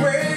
where